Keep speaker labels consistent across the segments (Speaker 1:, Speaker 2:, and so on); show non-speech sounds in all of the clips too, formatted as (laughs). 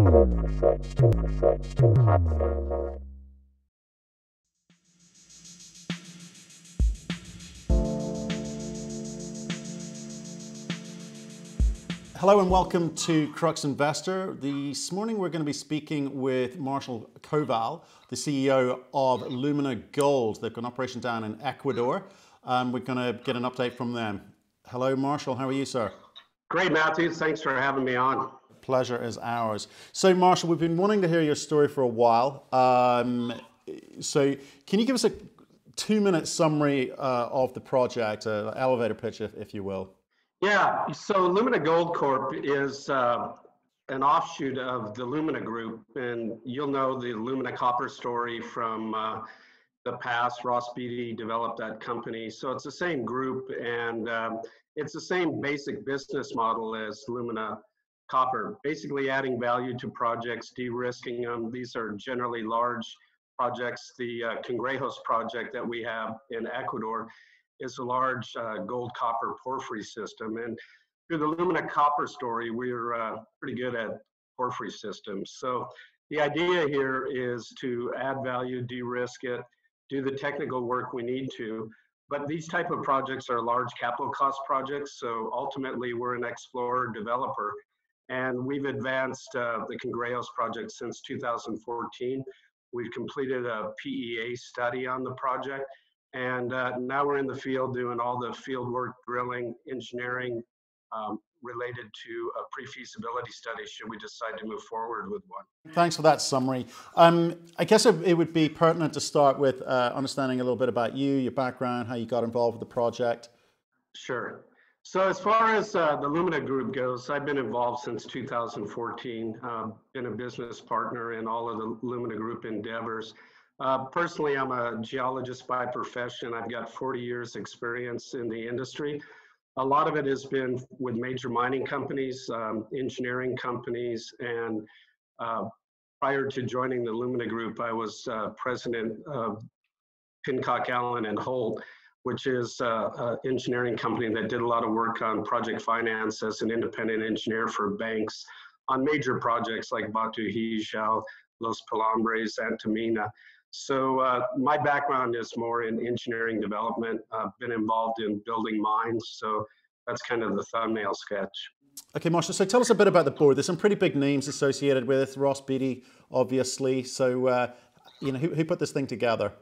Speaker 1: Hello and welcome to Crux Investor. This morning we're going to be speaking with Marshall Koval, the CEO of Lumina Gold. They've got an operation down in Ecuador. We're going to get an update from them. Hello, Marshall. How are you, sir?
Speaker 2: Great, Matthew. Thanks for having me on.
Speaker 1: Pleasure is ours. So, Marshall, we've been wanting to hear your story for a while. Um, so, can you give us a two-minute summary uh, of the project, uh, elevator pitch, if, if you will?
Speaker 2: Yeah, so Lumina Gold Corp is uh, an offshoot of the Lumina Group, and you'll know the Lumina Copper story from uh, the past. Ross Beaty developed that company, so it's the same group, and um, it's the same basic business model as Lumina Copper. Basically, adding value to projects, de-risking them. These are generally large projects. The uh, project that we have in Ecuador is a large uh, gold copper porphyry system. And through the Lumina copper story, we're uh, pretty good at porphyry systems. So the idea here is to add value, de-risk it, do the technical work we need to. But these type of projects are large capital cost projects. So ultimately, we're an explorer developer. And we've advanced uh, the Cangrejos project since 2014. We've completed a PEA study on the project and uh, now we're in the field doing all the field work, drilling, engineering um, related to a pre-feasibility study should we decide to move forward with one.
Speaker 1: Thanks for that summary. Um, I guess it would be pertinent to start with uh, understanding a little bit about you, your background, how you got involved with the project.
Speaker 2: Sure. So as far as uh, the Lumina Group goes, I've been involved since 2014. Um, been a business partner in all of the Lumina Group endeavors. Uh, personally, I'm a geologist by profession. I've got 40 years experience in the industry. A lot of it has been with major mining companies, um, engineering companies, and uh, prior to joining the Lumina Group, I was uh, president of Pincock Allen and Holt, which is uh, an engineering company that did a lot of work on project finance as an independent engineer for banks on major projects like Batu Hijau, Los Pelambres, Antamina. So uh, my background is more in engineering development. I've been involved in building mines, so that's kind of the thumbnail sketch.
Speaker 1: Okay, Marshall, so tell us a bit about the board. There's some pretty big names associated with it. Ross Beaty, obviously. So, uh, you know, who, who, put this thing together?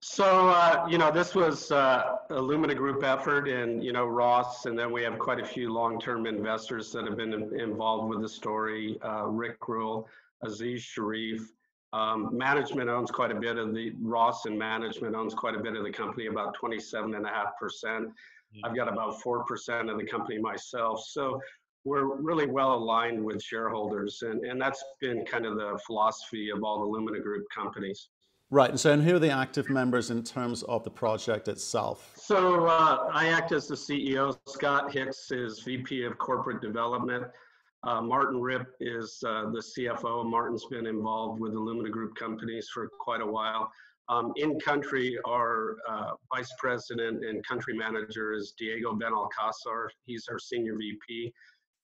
Speaker 2: So, uh, you know, this was uh, a Lumina Group effort, and, you know, Ross, and then we have quite a few long-term investors that have been involved with the story. Uh, Rick Rule, Aziz Sharif, um, management owns quite a bit of the Ross and management owns quite a bit of the company, about 27.5%. Mm. I've got about 4% of the company myself. So we're really well aligned with shareholders. And, and that's been kind of the philosophy of all the Lumina Group companies.
Speaker 1: Right. And so, and who are the active members in terms of the project itself?
Speaker 2: So, uh, I act as the CEO. Scott Hicks is VP of Corporate Development. Uh, Martin Rip is uh, the CFO. Martin's been involved with Illumina Group companies for quite a while. Um, in country, our uh, vice president and country manager is Diego Benalcazar. He's our senior VP.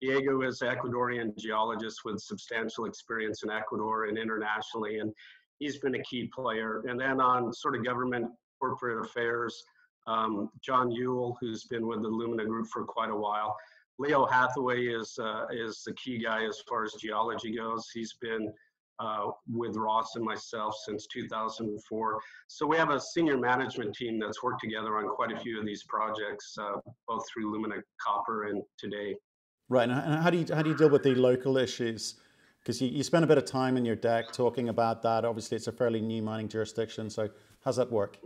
Speaker 2: Diego is Ecuadorian geologist with substantial experience in Ecuador and internationally, and he's been a key player. And then on sort of government corporate affairs, um, John Ewell, who's been with the Lumina Group for quite a while. Leo Hathaway is uh, is the key guy as far as geology goes. He's been uh, with Ross and myself since 2004. So we have a senior management team that's worked together on quite a few of these projects, uh, both through Lumina Copper and today.
Speaker 1: Right. And how do you how do you deal with the local issues? Because you, you spend a bit of time in your deck talking about that. Obviously, it's a fairly new mining jurisdiction. So how's that work?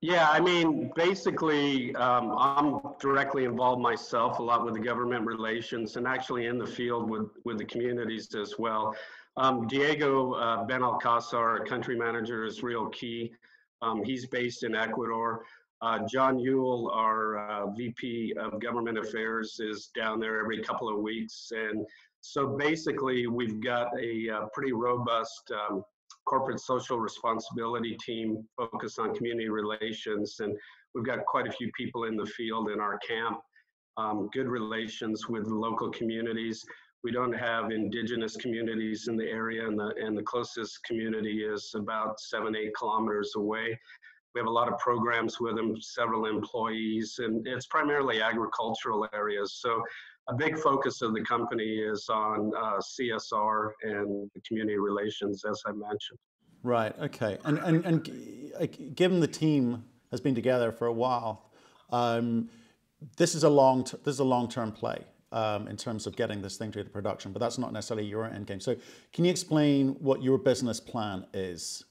Speaker 2: Yeah, I mean, basically, um, I'm directly involved myself a lot with the government relations and actually in the field with, with the communities as well. Um, Diego uh, Benalcazar, country manager, is real key. Um, he's based in Ecuador. Uh, John Ewell, our uh, VP of Government Affairs, is down there every couple of weeks. And so basically, we've got a, uh, pretty robust um, corporate social responsibility team focused on community relations. And we've got quite a few people in the field in our camp, um, good relations with local communities. We don't have indigenous communities in the area, and the, and the closest community is about seven, eight kilometers away. We have a lot of programs with them, several employees, and it's primarily agricultural areas. So a big focus of the company is on uh, CSR and community relations, as I mentioned.
Speaker 1: Right. Okay. And and and given the team has been together for a while, um, this is a long this is a long term play um, in terms of getting this thing to the production. But that's not necessarily your end game. So can you explain what your business plan is?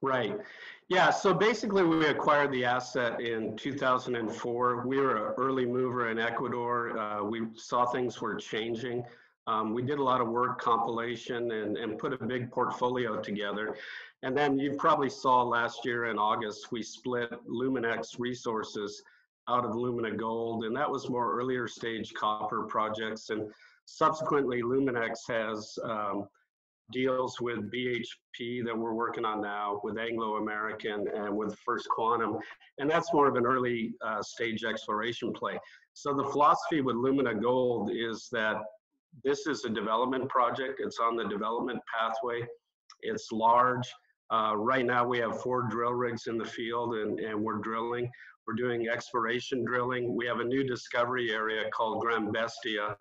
Speaker 2: Right. Yeah, so basically we acquired the asset in 2004. We were an early mover in Ecuador. Uh, we saw things were changing. Um, we did a lot of work compilation and, and put a big portfolio together. And then you probably saw last year in August, we split Luminex resources out of Lumina Gold, and that was more earlier stage copper projects. And subsequently, Luminex has um, deals with BHP that we're working on now, with Anglo American and with First Quantum. And that's more of an early uh, stage exploration play. So the philosophy with Lumina Gold is that this is a development project. It's on the development pathway. It's large. Uh, right now we have four drill rigs in the field and, and we're drilling. We're doing exploration drilling. We have a new discovery area called Gran Bestia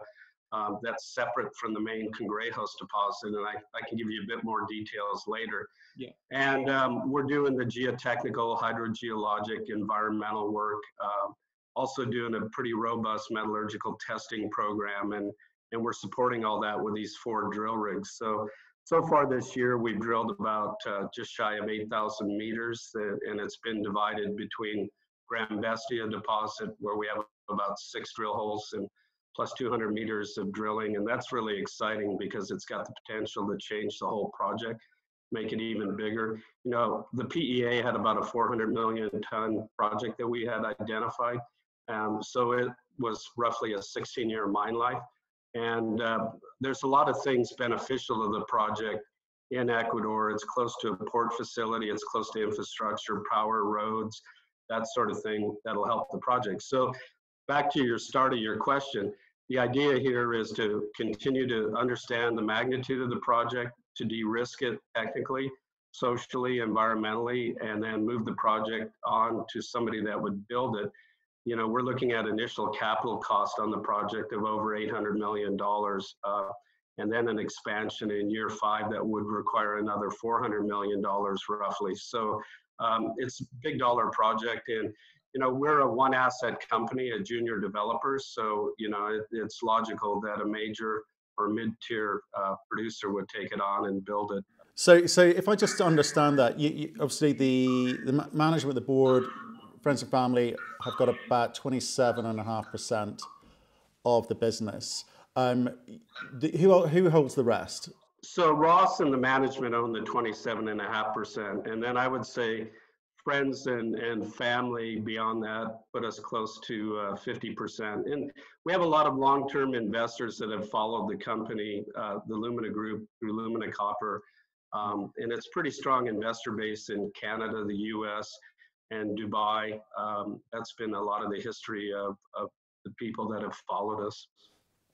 Speaker 2: um, that's separate from the main Cangrejos deposit, and I, I can give you a bit more details later. Yeah. And um, we're doing the geotechnical, hydrogeologic, environmental work, uh, also doing a pretty robust metallurgical testing program, and, and we're supporting all that with these four drill rigs. So, so far this year, we've drilled about uh, just shy of 8,000 meters, uh, and it's been divided between Gran Bestia deposit, where we have about six drill holes, and plus 200 meters of drilling. And that's really exciting because it's got the potential to change the whole project, make it even bigger. You know, the PEA had about a 400 million ton project that we had identified. Um, so it was roughly a 16 year mine life. And uh, there's a lot of things beneficial to the project in Ecuador. It's close to a port facility, it's close to infrastructure, power, roads, that sort of thing that'll help the project. So back to your start of your question, the idea here is to continue to understand the magnitude of the project, to de-risk it technically, socially, environmentally, and then move the project on to somebody that would build it. You know, we're looking at initial capital cost on the project of over $800 million, uh, and then an expansion in year five that would require another $400 million roughly. So um, it's a big dollar project, and you know, we're a one asset company, a junior developer. So, you know, it, it's logical that a major or mid tier uh, producer would take it on and build it.
Speaker 1: So, so if I just understand that, you, you, obviously the, the management, the board, friends and family have got about 27.5% of the business. Um, the, who, who holds the rest?
Speaker 2: So Ross and the management own the 27.5%. And then I would say friends and, and family beyond that put us close to uh, 50%. And we have a lot of long-term investors that have followed the company, uh, the Lumina Group through Lumina Copper. Um, and it's pretty strong investor base in Canada, the US, and Dubai. Um, that's been a lot of the history of, of the people that have followed us.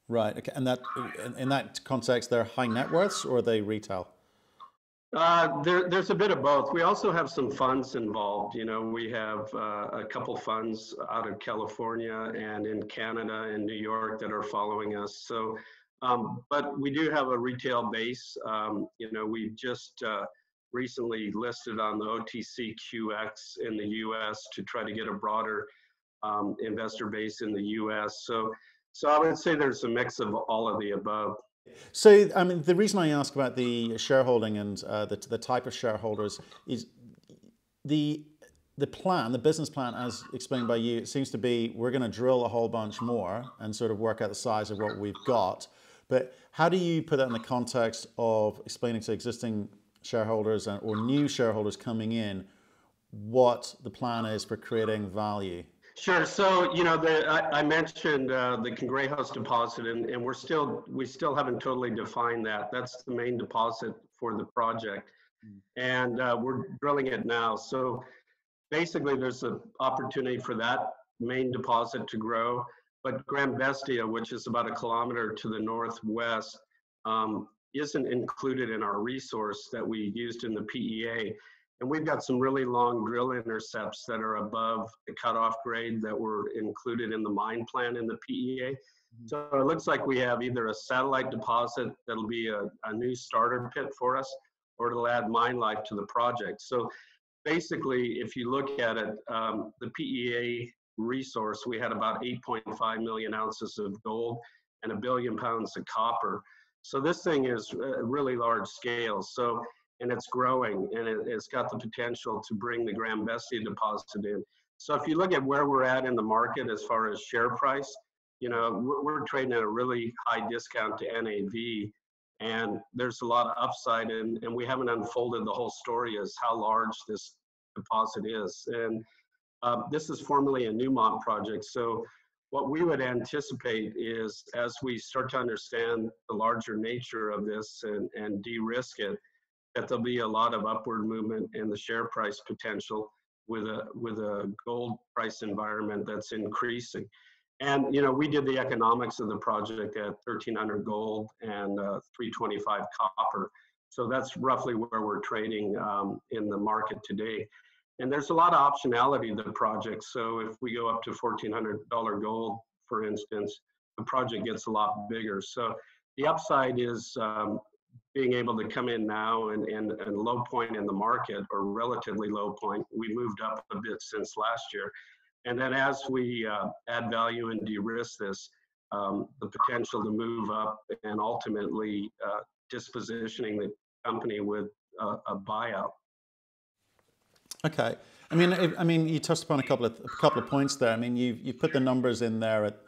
Speaker 1: Right. Okay. And that in, in that context, they're high net worths or are they retail?
Speaker 2: Uh, there, there's a bit of both. We also have some funds involved. You know, we have uh, a couple funds out of California and in Canada and New York that are following us. So, um, but we do have a retail base. Um, you know, we just uh, recently listed on the OTCQX in the U.S. to try to get a broader um, investor base in the U.S. So, so I would say there's a mix of all of the above.
Speaker 1: So, I mean, the reason I ask about the shareholding and uh, the, the type of shareholders is the the plan, the business plan, as explained by you, it seems to be we're going to drill a whole bunch more and sort of work out the size of what we've got. But how do you put that in the context of explaining to existing shareholders or new shareholders coming in what the plan is for creating value?
Speaker 2: Sure. So, you know, the, I, I mentioned uh, the Cangrejos deposit, and, and we're still, we still haven't totally defined that. That's the main deposit for the project. Hmm. And uh, we're drilling it now. So basically, there's an opportunity for that main deposit to grow. but Gran Bestia, which is about a kilometer to the northwest, um, isn't included in our resource that we used in the PEA. And we've got some really long drill intercepts that are above the cutoff grade that were included in the mine plan in the PEA. Mm-hmm. So it looks like we have either a satellite deposit that'll be a, a new starter pit for us, or it'll add mine life to the project. So basically, if you look at it, um, the PEA resource, we had about 8.5 million ounces of gold and a billion pounds of copper. So this thing is really large scale. So, and it's growing and it, has got the potential to bring the Gran Bestia deposit in. So if you look at where we're at in the market as far as share price, you know, we're, we're trading at a really high discount to NAV and there's a lot of upside and, and we haven't unfolded the whole story as how large this deposit is. And uh, this is formerly a Newmont project. So what we would anticipate is as we start to understand the larger nature of this and, and de-risk it, that there'll be a lot of upward movement in the share price potential with a with a gold price environment that's increasing. And you know, we did the economics of the project at 1300 gold and uh, 325 copper. So that's roughly where we're trading um, in the market today. And there's a lot of optionality in the project. So if we go up to $1,400 gold, for instance, the project gets a lot bigger. So the upside is um, being able to come in now and, and, and low point in the market or relatively low point. We moved up a bit since last year. And then as we uh, add value and de-risk this, um, the potential to move up and ultimately uh, dispositioning the company with a, a buyout.
Speaker 1: Okay. I mean, I mean, you touched upon a couple of a couple of points there. I mean, you you put the numbers in there at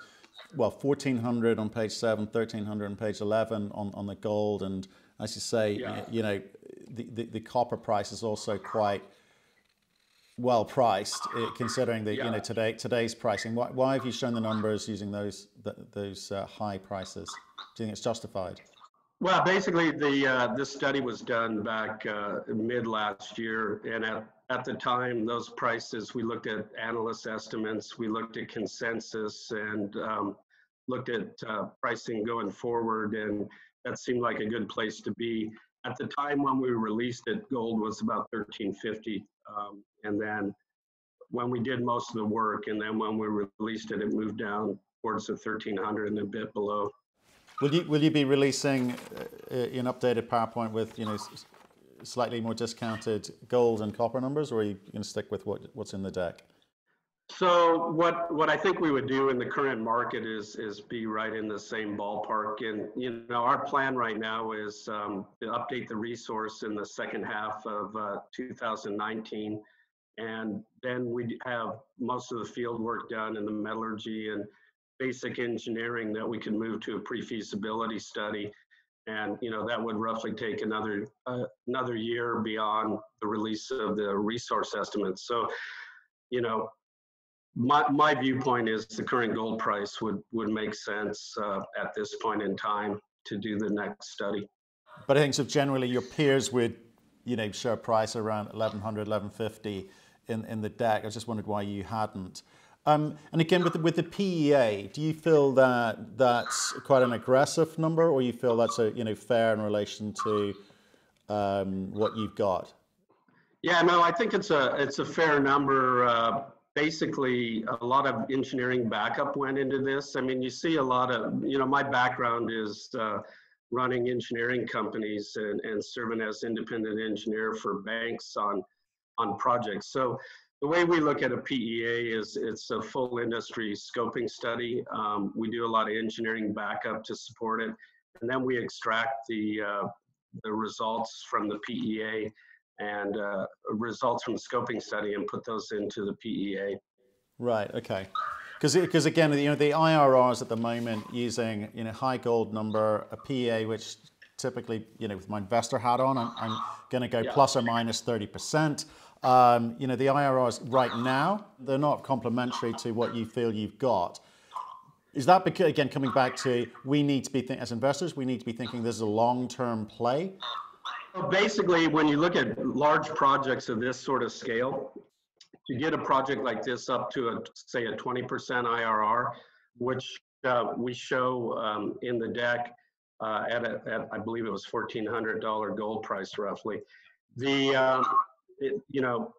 Speaker 1: well, 1400 on page 7, 1300 on page 11 on, on the gold. And as you say, yeah. you know, the, the, the, copper price is also quite well priced uh, considering the, yeah. you know, today, today's pricing. Why, why have you shown the numbers using those, those uh, high prices? Do you think it's justified?
Speaker 2: Well, basically, the uh, this study was done back uh, mid last year, and at at the time, those prices, we looked at analyst estimates, we looked at consensus, and um, looked at uh, pricing going forward, and that seemed like a good place to be. At the time when we released it, gold was about 1350, um, and then when we did most of the work, and then when we released it, it moved down towards the 1300 and a bit below.
Speaker 1: Will you will you be releasing uh, an updated PowerPoint with you know slightly more discounted gold and copper numbers, or are you going to stick with what, what's in the deck?
Speaker 2: So what what I think we would do in the current market is is be right in the same ballpark. And you know, our plan right now is um, to update the resource in the second half of uh, 2019, and then we have most of the field work done in the metallurgy and basic engineering that we can move to a pre-feasibility study. And you know that would roughly take another uh, another year beyond the release of the resource estimates. So you know my, my viewpoint is the current gold price would would make sense uh, at this point in time to do the next study
Speaker 1: but i think so generally your peers would you know show a price around 1100 1150 in in the deck i just wondered why you hadn't um, and again, with the, with the PEA, do you feel that that's quite an aggressive number, or you feel that's a you know fair in relation to um, what you've got?
Speaker 2: Yeah, no, I think it's a it's a fair number. Uh, basically, a lot of engineering backup went into this. I mean, you see a lot of you know my background is uh, running engineering companies and, and serving as independent engineer for banks on on projects. So the way we look at a PEA is it's a full industry scoping study. Um, we do a lot of engineering backup to support it, and then we extract the uh, the results from the PEA and uh, results from the scoping study and put those into the PEA.
Speaker 1: Right. Okay. Because because again, you know, the IRRs at the moment using you know high gold number, a PEA which typically you know with my investor hat on, I'm, I'm going to go yeah. plus or minus thirty percent. Um, you know, the IRRs right now, they're not complementary to what you feel you've got. Is that because, again, coming back to we need to be, th- as investors, we need to be thinking this is a long term play?
Speaker 2: Basically, when you look at large projects of this sort of scale, to get a project like this up to a say a 20% IRR, which uh, we show um, in the deck uh, at, a, at, I believe it was $1,400 gold price roughly. The, um, it, you know,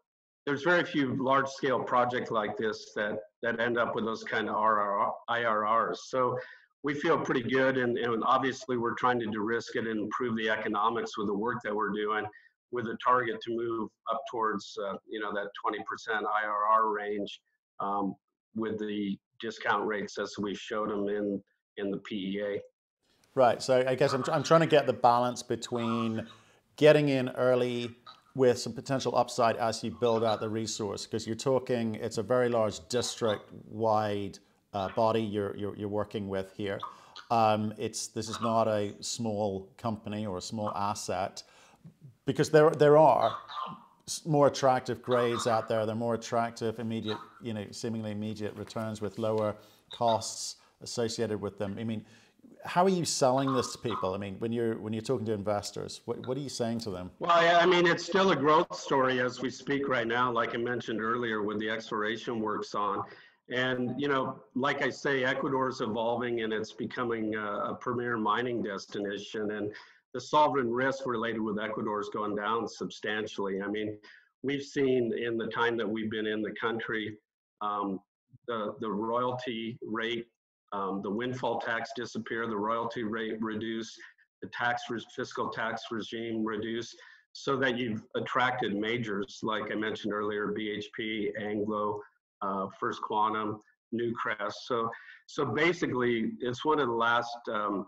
Speaker 2: there's very few large scale projects like this that, that end up with those kind of IRRs. So we feel pretty good and, and obviously we're trying to de-risk it and improve the economics with the work that we're doing with a target to move up towards uh, you know that 20% IRR range um, with the discount rates as we showed them in in the PEA.
Speaker 1: Right. So I guess I'm, I'm trying to get the balance between getting in early with some potential upside as you build out the resource because you're talking it's a very large district wide uh, body you're, you're, you're working with here. Um, it's this is not a small company or a small asset because there there are more attractive grades out there. They're more attractive, immediate, you know, seemingly immediate returns with lower costs associated with them. I mean, how are you selling this to people? I mean, when you're when you're talking to investors, what what are you saying to them?
Speaker 2: Well, I mean, it's still a growth story as we speak right now. Like I mentioned earlier, with the exploration works on, and you know, like I say, Ecuador is evolving and it's becoming a, a premier mining destination. And the sovereign risk related with Ecuador has gone down substantially. I mean, we've seen in the time that we've been in the country, um, the, the royalty rate, um, the windfall tax disappear, the royalty rate reduce, the tax fiscal tax regime reduce, so that you've attracted majors like I mentioned earlier, BHP, Anglo, uh, First Quantum, Newcrest. So, so basically, it's one of the last um,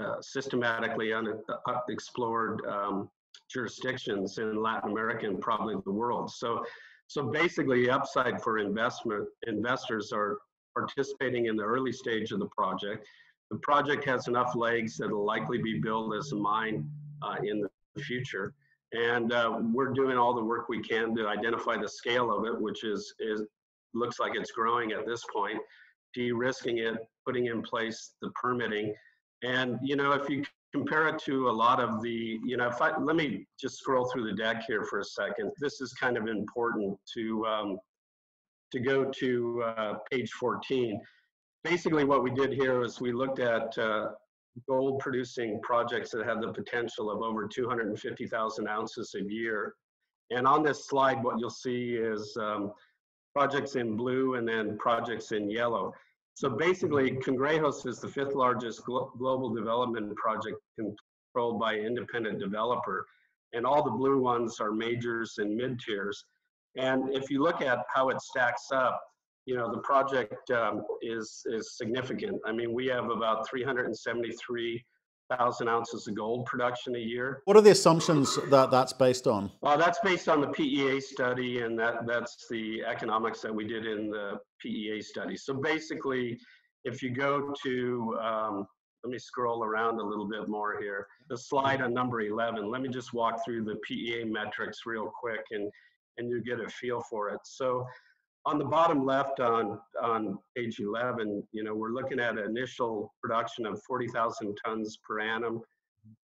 Speaker 2: uh, systematically unexplored um, jurisdictions in Latin America and probably the world. So, so basically, the upside for investment investors are participating in the early stage of the project. The project has enough legs that will likely be built as a mine uh, in the future. And uh, we're doing all the work we can to identify the scale of it, which is, is looks like it's growing at this point, de-risking it, putting in place the permitting, and, you know, if you compare it to a lot of the, you know, if I, let me just scroll through the deck here for a second. This is kind of important to, um, to go to uh, page 14. Basically what we did here is we looked at uh, gold producing projects that have the potential of over 250,000 ounces a year. And on this slide, what you'll see is um, projects in blue and then projects in yellow. So basically, Cangrejos is the fifth largest glo global development project controlled by independent developer. And all the blue ones are majors and mid tiers. And if you look at how it stacks up, you know, the project um, is, is significant. I mean, we have about 373 thousand ounces of gold production a year.
Speaker 1: What are the assumptions that that's based on?
Speaker 2: Well, that's based on the PEA study, and that that's the economics that we did in the PEA study. So basically, if you go to um, let me scroll around a little bit more here. The slide on number 11. Let me just walk through the PEA metrics real quick, and and you get a feel for it. So on the bottom left on, on page 11, you know, we're looking at an initial production of 40,000 tons per annum.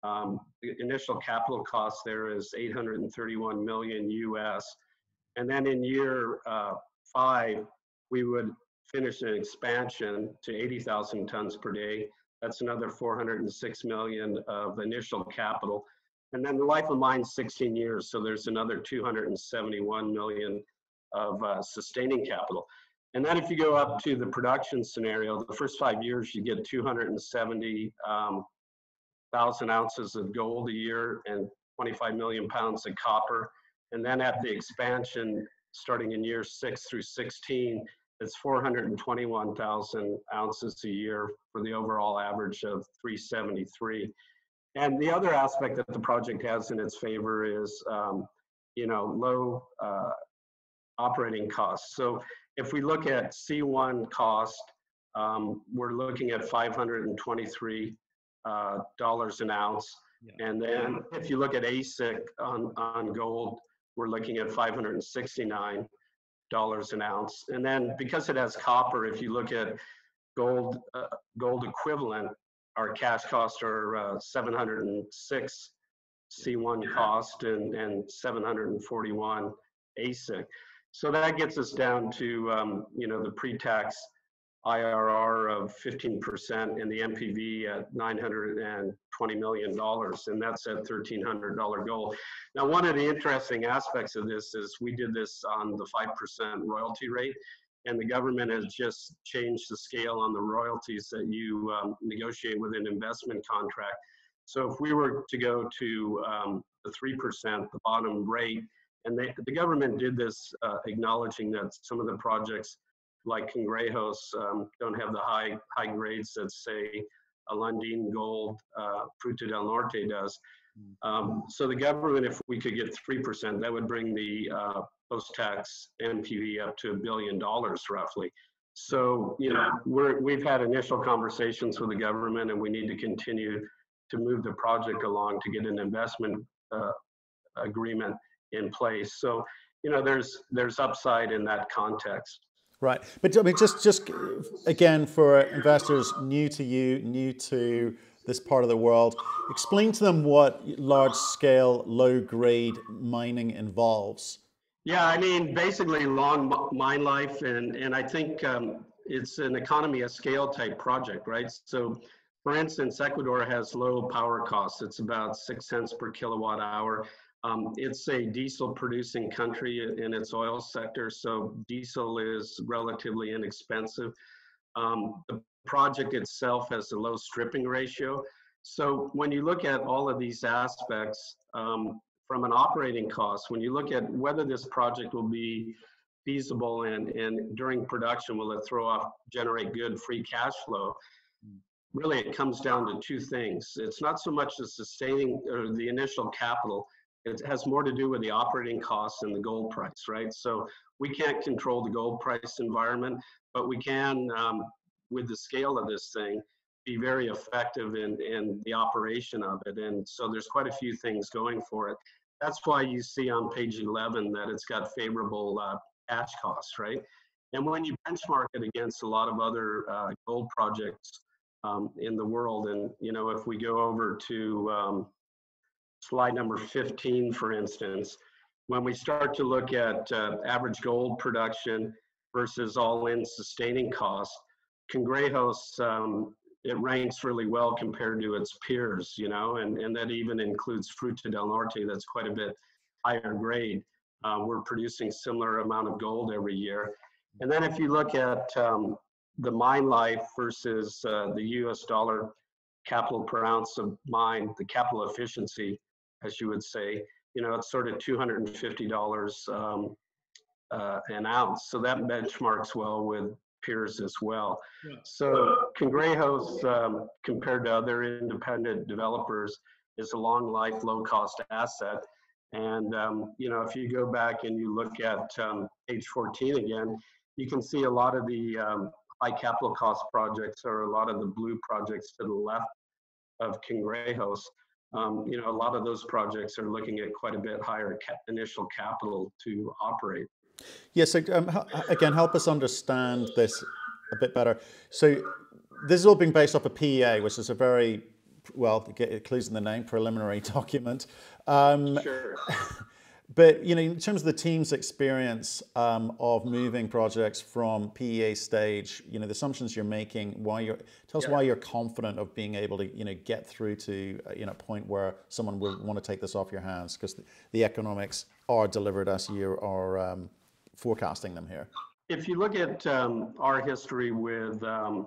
Speaker 2: Um, the initial capital cost there is 831 million US. And then in year uh, five, we would finish an expansion to 80,000 tons per day. That's another 406 million of initial capital. And then the life of mine 16 years, so there's another 271 million of uh, sustaining capital. And then if you go up to the production scenario, the first five years you get 270,000 um, ounces of gold a year and 25 million pounds of copper. And then at the expansion, starting in year six through 16, it's 421,000 ounces a year for the overall average of 373. And the other aspect that the project has in its favor is, um, you know, low uh, operating costs. So if we look at C1 cost, um, we're looking at 523 uh, dollars an ounce. Yeah. And then if you look at AISC on, on gold, we're looking at 569 dollars an ounce. And then because it has copper, if you look at gold uh, gold equivalent, our cash costs are uh, 706 C1 cost and, and 741 AISC. So that gets us down to, um, you know, the pre-tax IRR of 15% and the NPV at $920 million, and that's at $1,300 gold. Now, one of the interesting aspects of this is we did this on the 5% royalty rate, and the government has just changed the scale on the royalties that you um, negotiate with an investment contract. So if we were to go to um, the 3%, the bottom rate, and they, the government did this uh, acknowledging that some of the projects like Cangrejos um, don't have the high high grades that say a Lundin Gold, uh, Fruta del Norte does. Hmm. Um, so the government, if we could get 3%, that would bring the uh, post-tax NPV up to a billion dollars roughly. So, you know, we're, we've had initial conversations with the government and we need to continue to move the project along to get an investment uh, agreement in place. So, you know, there's, there's upside in that context.
Speaker 1: Right, but I mean, just just again for investors new to you, new to this part of the world, explain to them what large scale, low grade mining involves.
Speaker 2: Yeah, I mean, basically long mine life, and and I think um, it's an economy of scale type project, right? So, for instance, Ecuador has low power costs. It's about six cents per kilowatt hour. Um, it's a diesel producing country in its oil sector, so diesel is relatively inexpensive. Um, the project itself has a low stripping ratio. So when you look at all of these aspects um, from an operating cost, when you look at whether this project will be feasible and, and during production, will it throw off, generate good free cash flow? Really, it comes down to two things. It's not so much the sustaining or the initial capital, it has more to do with the operating costs and the gold price, right? So we can't control the gold price environment, but we can, um, with the scale of this thing, be very effective in, in the operation of it. And so there's quite a few things going for it. That's why you see on page 11 that it's got favorable uh, cash costs, right? And when you benchmark it against a lot of other uh, gold projects um, in the world, and you know, if we go over to um, slide number 15, for instance, when we start to look at uh, average gold production versus all-in sustaining costs, Cangrejos, um, it ranks really well compared to its peers, you know, and, and that even includes Fruta del Norte, that's quite a bit higher grade. Uh, we're producing similar amount of gold every year. And then if you look at um, the mine life versus uh, the US dollar capital per ounce of mine, the capital efficiency, as you would say. You know, it's sort of $250 um, uh, an ounce. So that benchmarks well with peers as well. Yeah. So Cangrejos, um, compared to other independent developers, is a long life, low cost asset. And, um, you know, if you go back and you look at um, page 14 again, you can see a lot of the um, high capital cost projects or a lot of the blue projects to the left of Cangrejos um, you know, a lot of those projects are looking at quite a bit higher initial capital to operate.
Speaker 1: Yes, um, again, help us understand this a bit better. So this is all being based off a PEA, which is a very, well, it clues in the name, preliminary (laughs) document. Um,
Speaker 2: sure. (laughs)
Speaker 1: But you know, in terms of the team's experience um, of moving projects from PEA stage, you know, the assumptions you're making, why you're tell us yeah. why you're confident of being able to you know get through to uh, you know a point where someone will want to take this off your hands because the, the, economics are delivered as you are um, forecasting them here.
Speaker 2: If you look at um, our history with um,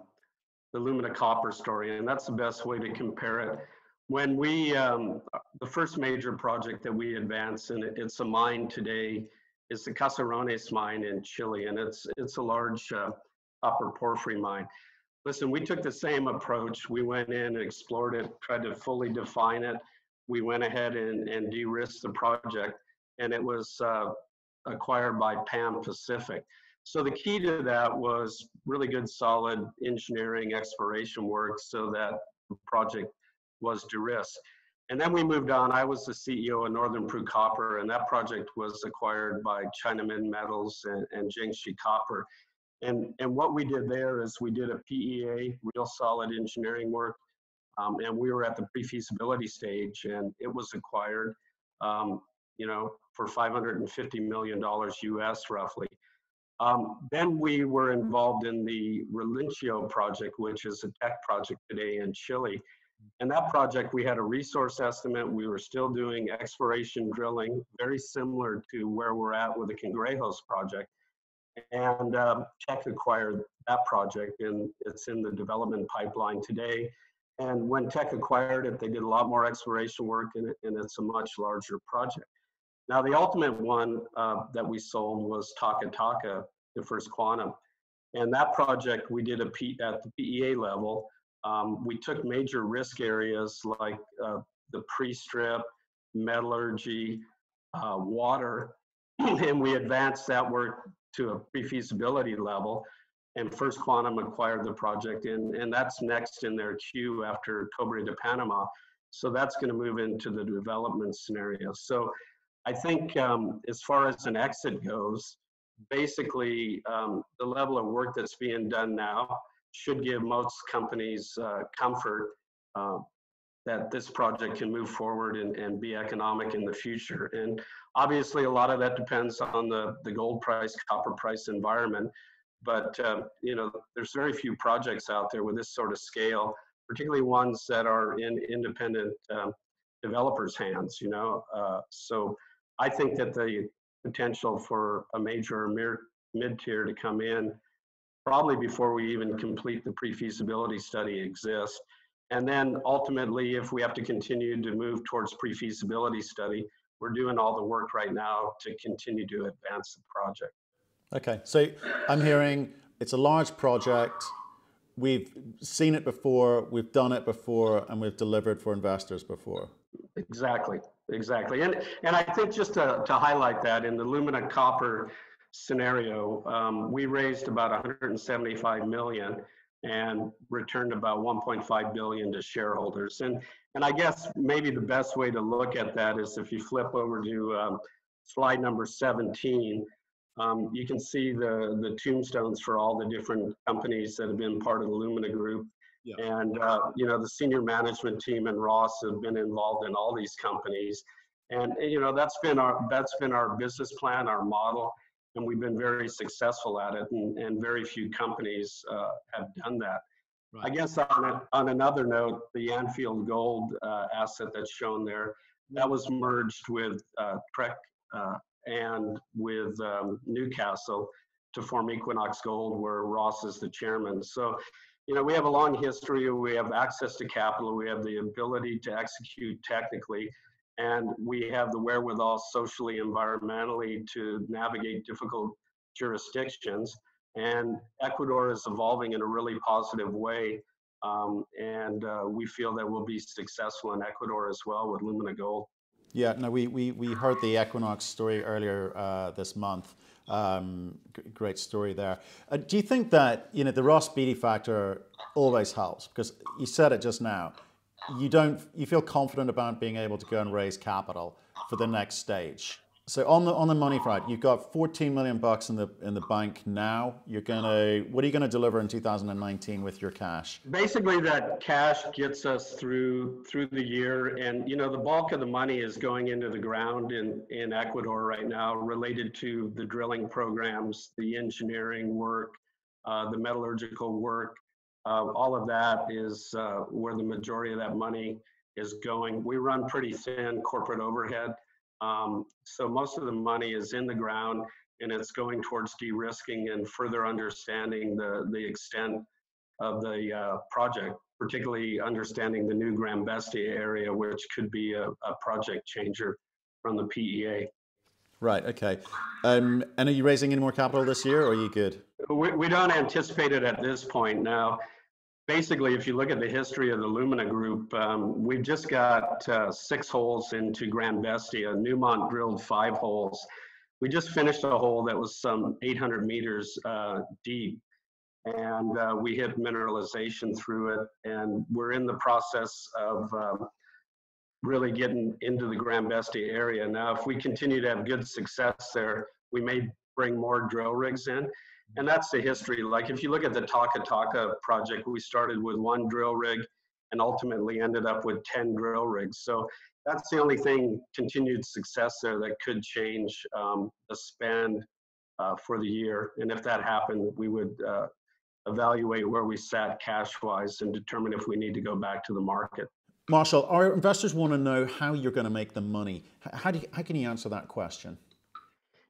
Speaker 2: the Lumina Copper story, and that's the best way to compare it when we, um, the first major project that we advanced, and it, it's a mine today, is the Caserones mine in Chile, and it's it's a large uh, copper porphyry mine. Listen, we took the same approach. We went in and explored it, tried to fully define it. We went ahead and, and de-risked the project, and it was uh, acquired by Pan Pacific. So the key to that was really good, solid engineering exploration work so that the project was de-risk. And then we moved on. I was the CEO of Northern Peru Copper, and that project was acquired by China Minmetals and, and Copper. And, and what we did there is we did a PEA, real solid engineering work, um, and we were at the pre-feasibility stage, and it was acquired, um, you know, for 550 million dollars US roughly. Um, then we were involved in the Relincho project, which is a Teck project today in Chile. And that project, we had a resource estimate. We were still doing exploration drilling, very similar to where we're at with the Cangrejos project. And um, Teck acquired that project, and it's in the development pipeline today. And when Teck acquired it, they did a lot more exploration work, and, it, and it's a much larger project. Now, the ultimate one uh, that we sold was Taca Taca, the first quantum. And that project we did a P, at the PEA level. Um, we took major risk areas like uh, the pre-strip, metallurgy, uh, water, (clears throat) and we advanced that work to a pre-feasibility level. And First Quantum acquired the project, and, and that's next in their queue after Cobre de Panama. So that's going to move into the development scenario. So I think um, as far as an exit goes, basically um, the level of work that's being done now should give most companies uh, comfort uh, that this project can move forward and, and be economic in the future. And obviously a lot of that depends on the, the gold price, copper price environment. But uh, you know, there's very few projects out there with this sort of scale, particularly ones that are in independent um, developers' hands. You know, uh, so I think that the potential for a major mid-tier to come in probably before we even complete the pre-feasibility study exists. And then ultimately, if we have to continue to move towards pre-feasibility study, we're doing all the work right now to continue to advance the project.
Speaker 1: Okay, so I'm hearing it's a large project. We've seen it before, we've done it before, and we've delivered for investors before.
Speaker 2: Exactly, exactly. And, and I think just to, to highlight that in the Lumina Copper scenario, um, we raised about 175 million and returned about 1.5 billion to shareholders. And and I guess maybe the best way to look at that is if you flip over to um, slide number 17, um, you can see the the tombstones for all the different companies that have been part of the Lumina Group. Yeah. And uh, you know the senior management team and Ross have been involved in all these companies, and you know that's been our that's been our business plan, our model and we've been very successful at it, and, and very few companies uh, have done that. Right. I guess on, a, on another note, the Anfield Gold uh, asset that's shown there, that was merged with uh, Trek uh, and with um, Newcastle to form Equinox Gold, where Ross is the chairman. So, you know, we have a long history. We have access to capital. We have the ability to execute technically and we have the wherewithal socially, environmentally to navigate difficult jurisdictions. And Ecuador is evolving in a really positive way. Um, and uh, we feel that we'll be successful in Ecuador as well with Lumina Gold.
Speaker 1: Yeah, no, we, we, we heard the Equinox story earlier uh, this month. Um, great story there. Uh, do you think that you know the Ross Beaty factor always helps? Because you said it just now you don't you feel confident about being able to go and raise capital for the next stage. So on the on the money front, you've got 14 million bucks in the in the bank now. You're gonna what are you gonna deliver in 2019 with your cash?
Speaker 2: Basically, that cash gets us through through the year, and you know the bulk of the money is going into the ground in in Ecuador right now, related to the drilling programs, the engineering work, uh, the metallurgical work, uh, all of that is uh, where the majority of that money is going. We run pretty thin corporate overhead. Um, so most of the money is in the ground and it's going towards de-risking and further understanding the, the extent of the uh, project, particularly understanding the new Gran Bestia area, which could be a, a project changer from the PEA.
Speaker 1: Right, okay. Um, and are you raising any more capital this year or are you good?
Speaker 2: We, we don't anticipate it at this point now basically, if you look at the history of the Lumina Group, um, we've just got uh, six holes into Gran Bestia. Newmont drilled five holes. We just finished a hole that was some 800 meters uh, deep, and uh, we hit mineralization through it. And we're in the process of um, really getting into the Gran Bestia area. Now, if we continue to have good success there, we may bring more drill rigs in and that's the history. Like if you look at the Taca Taca project, we started with one drill rig and ultimately ended up with 10 drill rigs. So that's the only thing, continued success there that could change um, the spend uh, for the year. And if that happened, we would uh, evaluate where we sat cash wise and determine if we need to go back to the market.
Speaker 1: Marshall, our investors want to know how you're going to make the money. How, do you, how can you answer that question?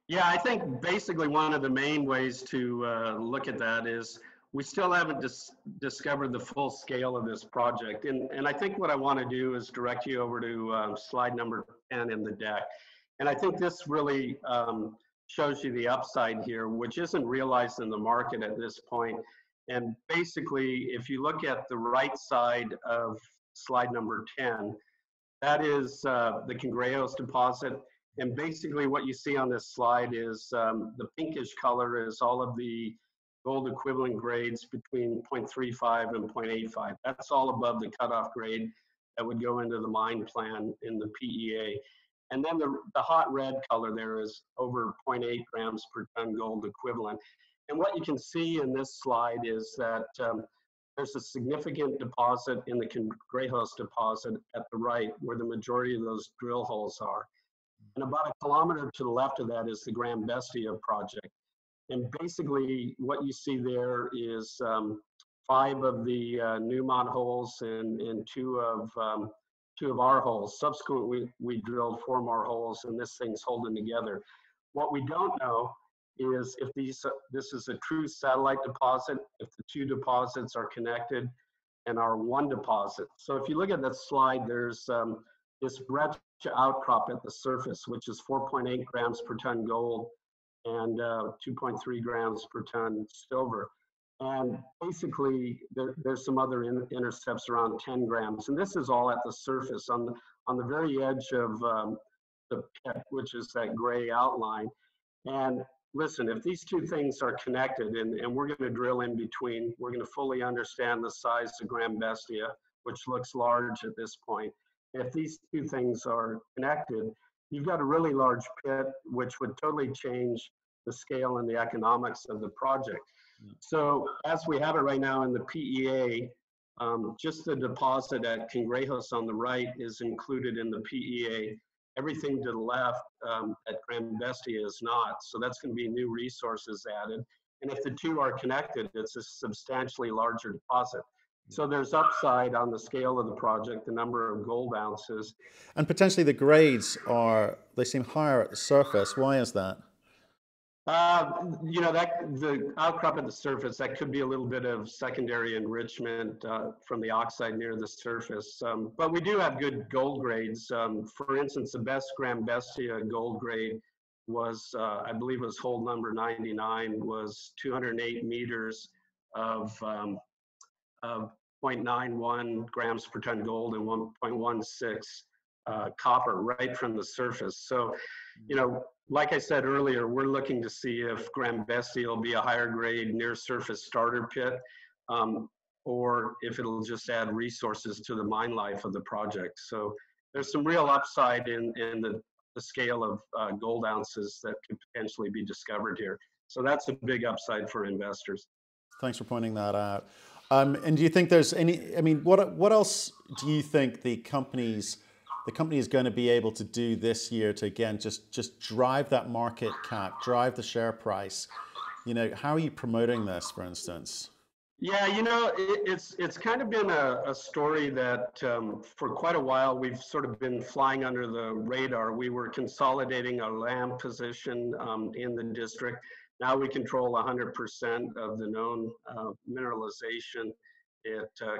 Speaker 2: Yeah, I think basically one of the main ways to uh, look at that is we still haven't dis discovered the full scale of this project. And, and I think what I want to do is direct you over to um, slide number 10 in the deck. And I think this really um, shows you the upside here, which isn't realized in the market at this point. And basically, if you look at the right side of slide number 10, that is uh, the Cangrejos deposit. And basically what you see on this slide is um, the pinkish color is all of the gold equivalent grades between 0.35 and 0.85. That's all above the cutoff grade that would go into the mine plan in the PEA. And then the, the hot red color there is over 0.8 grams per ton gold equivalent. And what you can see in this slide is that um, there's a significant deposit in the Cangrejos deposit at the right where the majority of those drill holes are. And about a kilometer to the left of that is the Gran Bestia project. And basically what you see there is um, five of the uh, Newmont holes and, and two of um, two of our holes. Subsequently, we, we drilled four more holes and this thing's holding together. What we don't know is if these this is a true satellite deposit, if the two deposits are connected and are one deposit. So if you look at that slide, there's um, this breccia outcrop at the surface, which is 4.8 grams per ton gold and uh, 2.3 grams per ton silver. And basically, there, there's some other in, intercepts around 10 grams. And this is all at the surface on the, on the very edge of um, the pit, which is that gray outline. And listen, if these two things are connected and, and we're going to drill in between, we're going to fully understand the size of Gran Bestia, which looks large at this point. If these two things are connected, you've got a really large pit, which would totally change the scale and the economics of the project. Yeah. So as we have it right now in the PEA, um, just the deposit at Cangrejos on the right is included in the PEA. Everything to the left um, at Gran Bestia is not. So that's going to be new resources added. And if the two are connected, it's a substantially larger deposit. So there's upside on the scale of the project, the number of gold ounces.
Speaker 1: And potentially the grades are, they seem higher at the surface. Why is that?
Speaker 2: Uh, you know, that the outcrop at the surface, that could be a little bit of secondary enrichment uh, from the oxide near the surface. Um, but we do have good gold grades. Um, for instance, the best Gran Bestia gold grade was, uh, I believe it was hole number 99, was 208 meters of, um, of 0.91 grams per ton gold and 1.16 uh, copper right from the surface. So, you know, like I said earlier, we're looking to see if Gran Bestia will be a higher grade near surface starter pit, um, or if it'll just add resources to the mine life of the project. So there's some real upside in, in the, the scale of uh, gold ounces that could potentially be discovered here. So that's a big upside for investors.
Speaker 1: Thanks for pointing that out. Um, and do you think there's any, I mean, what, what else do you think the companies the company is going to be able to do this year to again just just drive that market cap, drive the share price? You know, how are you promoting this, for instance?
Speaker 2: Yeah, you know, it, it's it's kind of been a, a story that um, for quite a while we've sort of been flying under the radar. We were consolidating our land position um, in the district. Now we control 100% of the known uh, mineralization at uh,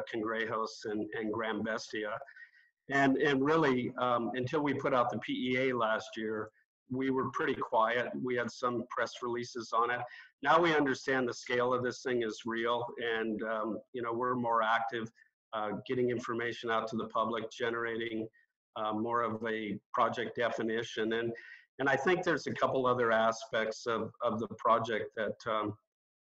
Speaker 2: and, and Gran Bestia. And, and really, um, until we put out the PEA last year, we were pretty quiet. We had some press releases on it. Now we understand the scale of this thing is real, and um, you know we're more active, uh, getting information out to the public, generating uh, more of a project definition, and and I think there's a couple other aspects of of the project that um,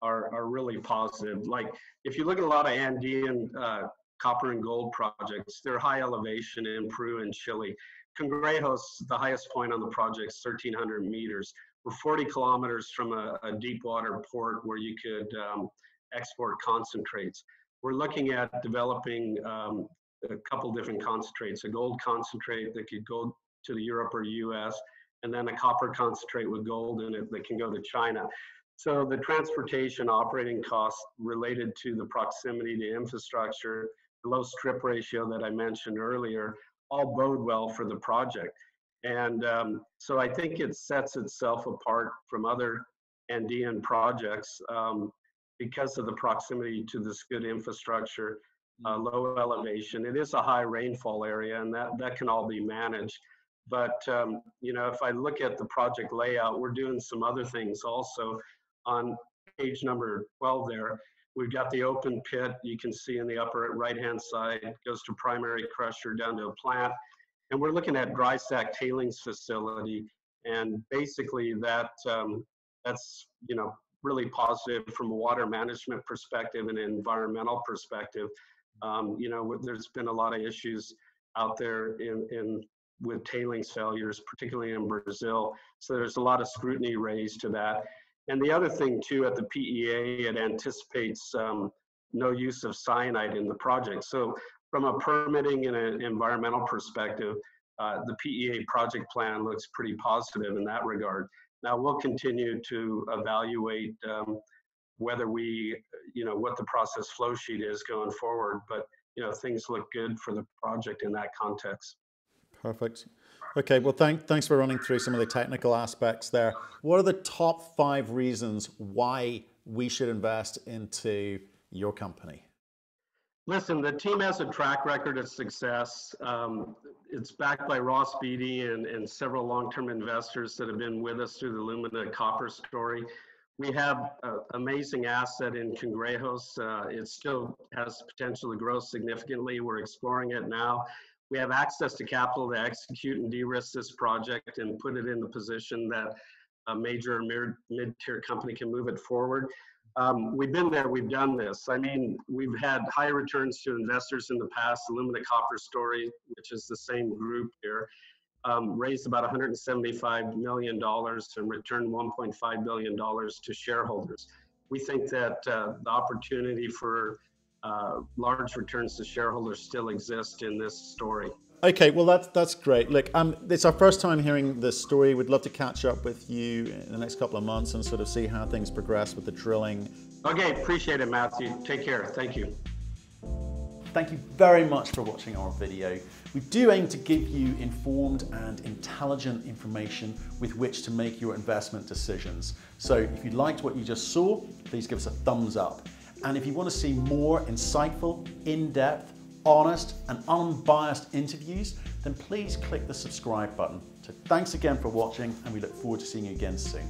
Speaker 2: are are really positive. Like if you look at a lot of Andean uh, copper and gold projects. They're high elevation in Peru and Chile. Cangrejos, the highest point on the project, is 1,300 meters. We're 40 kilometers from a, a deep water port where you could um, export concentrates. We're looking at developing um, a couple different concentrates, a gold concentrate that could go to the Europe or US, and then a copper concentrate with gold in it that can go to China. So the transportation operating costs related to the proximity to infrastructure, the low strip ratio that I mentioned earlier, all bode well for the project. And um, so I think it sets itself apart from other Andean projects um, because of the proximity to this good infrastructure, uh, low elevation. It is a high rainfall area, and that, that can all be managed. But um, you know, if I look at the project layout, we're doing some other things also. On page number 12 there, we've got the open pit. You can see in the upper right-hand side, goes to primary crusher down to a plant. And we're looking at dry stack tailings facility. And basically that um, that's, you know, really positive from a water management perspective and environmental perspective. Um, you know, there's been a lot of issues out there in, in with tailings failures, particularly in Brazil. So there's a lot of scrutiny raised to that. And the other thing too, at the PEA, it anticipates um, no use of cyanide in the project. So from a permitting and an environmental perspective, uh, the PEA project plan looks pretty positive in that regard. Now we'll continue to evaluate um, whether we, you know, what the process flow sheet is going forward, but you know, things look good for the project in that context.
Speaker 1: Perfect. Okay, well, thank, thanks for running through some of the technical aspects there. What are the top five reasons why we should invest into your company?
Speaker 2: Listen, the team has a track record of success. Um, it's backed by Ross Beaty and, and several long-term investors that have been with us through the Lumina copper story. We have an amazing asset in Cangrejos. Uh, it still has potential to grow significantly. We're exploring it now we have access to capital to execute and de-risk this project and put it in the position that a major mid-tier company can move it forward. Um, we've been there, we've done this. I mean, we've had high returns to investors in the past. Lumina Copper Story, which is the same group here, um, raised about $175 million and returned $1.5 billion to shareholders. We think that uh, the opportunity for uh, large returns to shareholders still exist in this story.
Speaker 1: Okay, well that's that's great. Look, um, it's our first time hearing this story. We'd love to catch up with you in the next couple of months and sort of see how things progress with the drilling.
Speaker 2: Okay, appreciate it, Matthew. Take care. Thank you.
Speaker 1: Thank you very much for watching our video. We do aim to give you informed and intelligent information with which to make your investment decisions. So if you liked what you just saw, please give us a thumbs up. And if you want to see more insightful, in-depth, honest and unbiased interviews, then please click the subscribe button. So thanks again for watching and we look forward to seeing you again soon.